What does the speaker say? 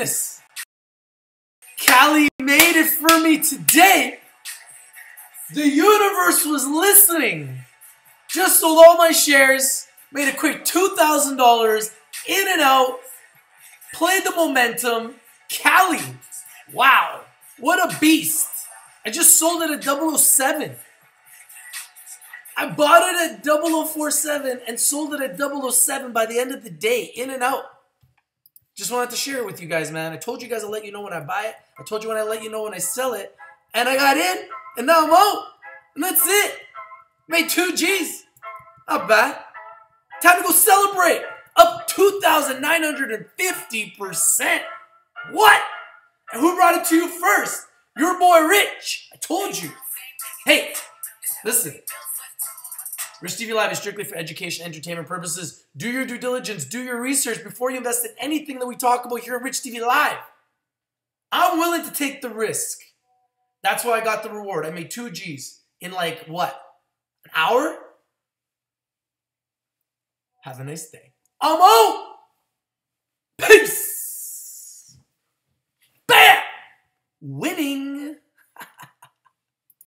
goodness. Kaly made it for me today. The universe was listening. Just sold all my shares, made a quick $2,000 in and out, played the momentum. Kaly, wow, what a beast. I just sold it at 007. I bought it at 0047 and sold it at 007 by the end of the day, in and out. Just wanted to share it with you guys, man. I told you guys I'll let you know when I buy it. I told you when I let you know when I sell it. And I got in, and now I'm out. And that's it. Made two G's. Not bad. Time to go celebrate. Up 2,950%. What? And who brought it to you first? Your boy Rich. I told you. Hey, listen. Rich TV Live is strictly for education, entertainment purposes. Do your due diligence, do your research before you invest in anything that we talk about here at Rich TV Live. I'm willing to take the risk. That's why I got the reward. I made two G's in like what? An hour? Have a nice day. I'm out! Peace! Bam! Winning!